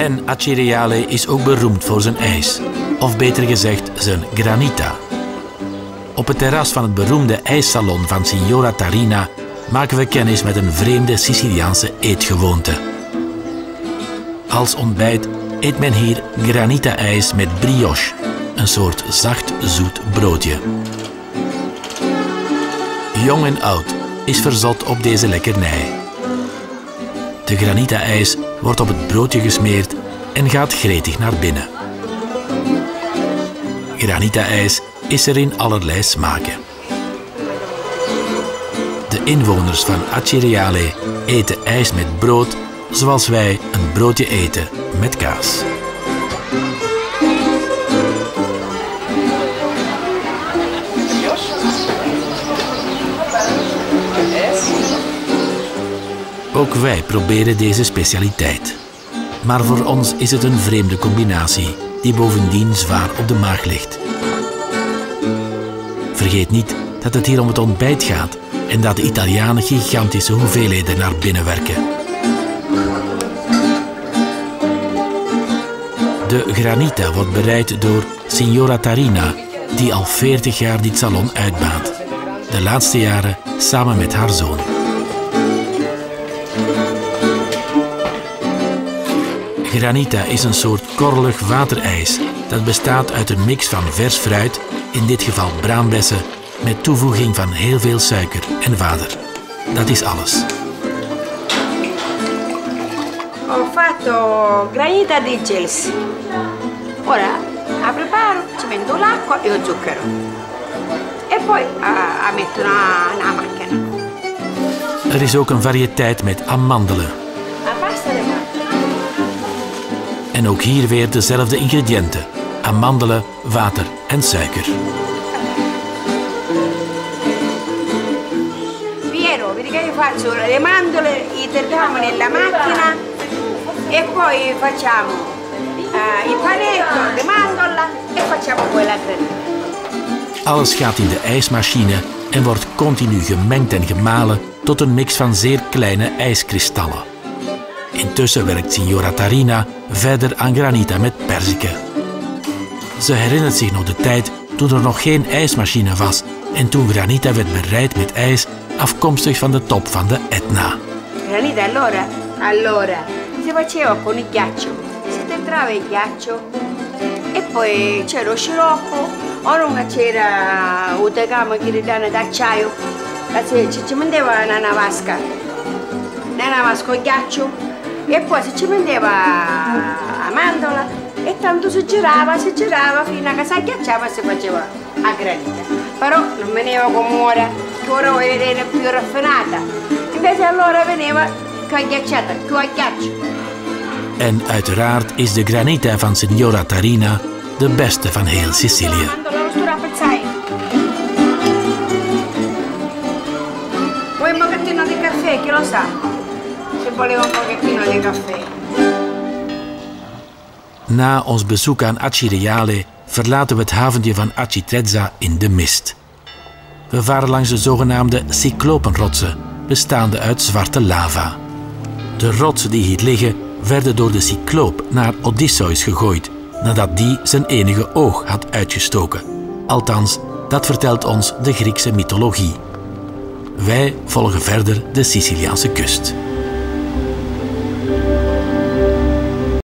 En Acireale is ook beroemd voor zijn ijs, of beter gezegd zijn granita. Op het terras van het beroemde ijssalon van Signora Tarina maken we kennis met een vreemde Siciliaanse eetgewoonte. Als ontbijt eet men hier granita-ijs met brioche, een soort zacht zoet broodje. Jong en oud is verzot op deze lekkernij. De granita-ijs wordt op het broodje gesmeerd en gaat gretig naar binnen. Granita-ijs is er in allerlei smaken. De inwoners van Acireale eten ijs met brood zoals wij een broodje eten met kaas. Ook wij proberen deze specialiteit. Maar voor ons is het een vreemde combinatie die bovendien zwaar op de maag ligt. Vergeet niet dat het hier om het ontbijt gaat en dat de Italianen gigantische hoeveelheden naar binnen werken. De granita wordt bereid door Signora Tarina, die al 40 jaar dit salon uitbaat. De laatste jaren samen met haar zoon. Granita is een soort korrelig waterijs dat bestaat uit een mix van vers fruit, in dit geval braambessen, met toevoeging van heel veel suiker en water. Dat is alles. Ho fatto granita di gels. Ora la preparo, ci metto l'acqua e lo zucchero. E poi ah, la metto na- nella macchina. Er is ook een variëteit met amandelen. En ook hier weer dezelfde ingrediënten: amandelen, water en suiker. Piero, vedi che io faccio le mandorle, le terriamo nella macchina e poi facciamo eh, il panetto, le mandorla e facciamo poi la granita. Alles gaat in de ijsmachine en wordt continu gemengd en gemalen tot een mix van zeer kleine ijskristallen. Intussen werkt Signora Tarina verder aan granita met perziken. Ze herinnert zich nog de tijd toen er nog geen ijsmachine was en toen granita werd bereid met ijs afkomstig van de top van de Etna. Granita allora? Allora, si faceva con il ghiaccio, si entrava il ghiaccio e poi c'era lo sciroppo, o non c'era un tegame che danno d'acciaio, ci metteva una vasca, una vasca con ghiaccio e poi si ci metteva la mandola e tanto si girava, si girava fino a che si agghiacciava e si faceva a granita. Però non veniva come ora, che ora vedere più raffinata. Invece allora veniva agghiacciata, più a ghiaccio. En uiteraard is de granita van Signora Tarina de beste van heel Sicilië. Vuoi un pochettino di caffè, chi lo sa? Caffè. Na ons bezoek aan Acireale verlaten we het haventje van Acitrezza in de mist. We varen langs de zogenaamde cyclopenrotsen, bestaande uit zwarte lava. De rotsen die hier liggen werden door de cycloop naar Odysseus gegooid, nadat die zijn enige oog had uitgestoken. Althans, dat vertelt ons de Griekse mythologie. Wij volgen verder de Siciliaanse kust.